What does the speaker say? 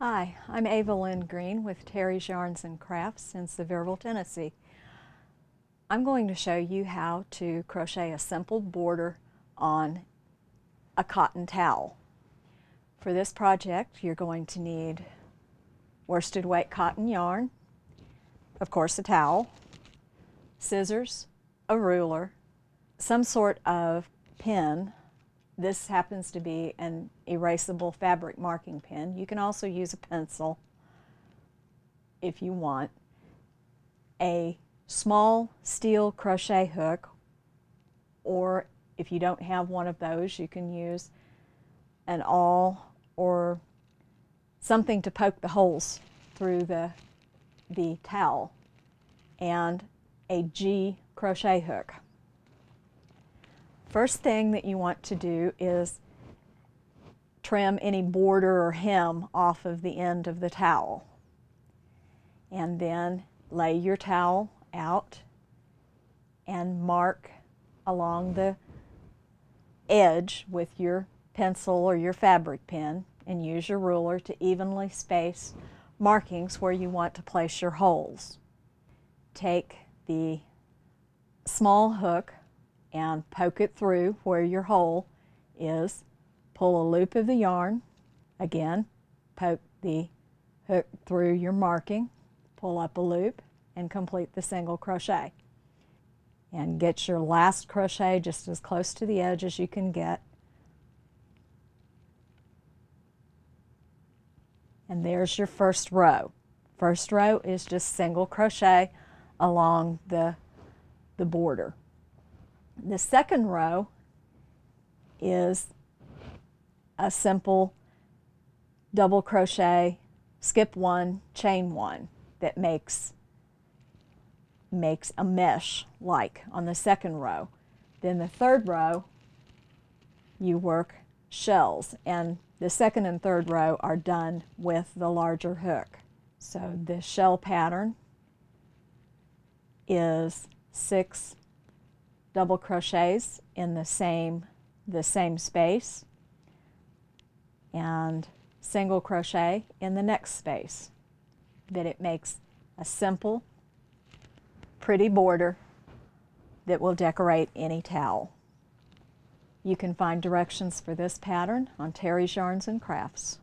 Hi, I'm Ava Lynn Green with Terri's Yarns and Crafts in Sevierville, Tennessee. I'm going to show you how to crochet a simple border on a cotton towel. For this project, you're going to need worsted weight cotton yarn, of course a towel, scissors, a ruler, some sort of pin this happens to be an erasable fabric marking pen. You can also use a pencil if you want. A small steel crochet hook or if you don't have one of those you can use an awl or something to poke the holes through the, the towel and a G crochet hook. First thing that you want to do is trim any border or hem off of the end of the towel. And then lay your towel out and mark along the edge with your pencil or your fabric pen and use your ruler to evenly space markings where you want to place your holes. Take the small hook and poke it through where your hole is. Pull a loop of the yarn. Again, poke the hook through your marking. Pull up a loop and complete the single crochet. And get your last crochet just as close to the edge as you can get. And there's your first row. First row is just single crochet along the, the border. The second row is a simple double crochet, skip one, chain one that makes makes a mesh like on the second row. Then the third row you work shells and the second and third row are done with the larger hook. So the shell pattern is six double crochets in the same, the same space and single crochet in the next space. That it makes a simple, pretty border that will decorate any towel. You can find directions for this pattern on Terri's Yarns and Crafts.